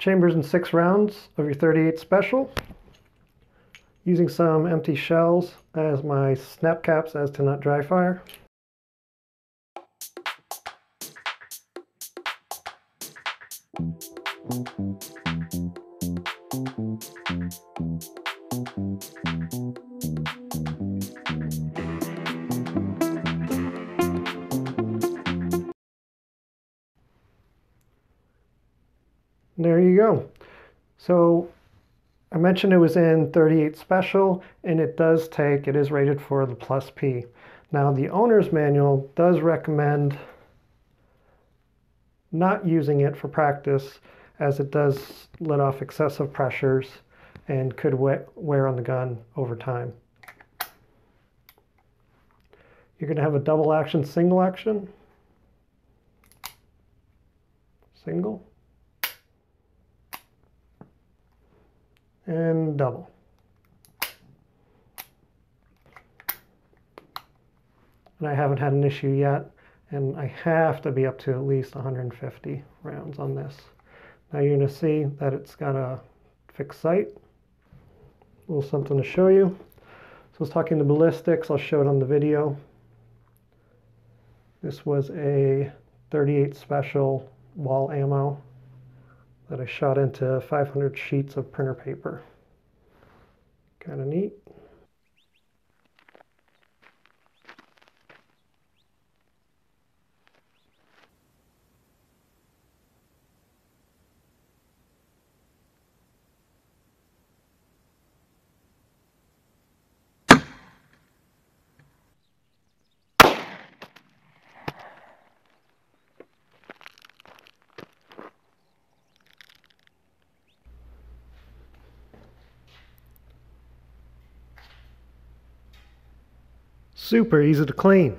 chambers and six rounds of your 38 special using some empty shells as my snap caps as to not dry fire. There you go. So I mentioned it was in 38 special and it does take, it is rated for the plus P. Now the owner's manual does recommend not using it for practice as it does let off excessive pressures and could wear on the gun over time. You're going to have a double action, single action, single, and double. And I haven't had an issue yet, and I have to be up to at least 150 rounds on this. Now you're going to see that it's got a fixed sight. A little something to show you. So I was talking to ballistics, I'll show it on the video. This was a 38 special wall ammo that I shot into 500 sheets of printer paper. Kind of neat. Super easy to clean.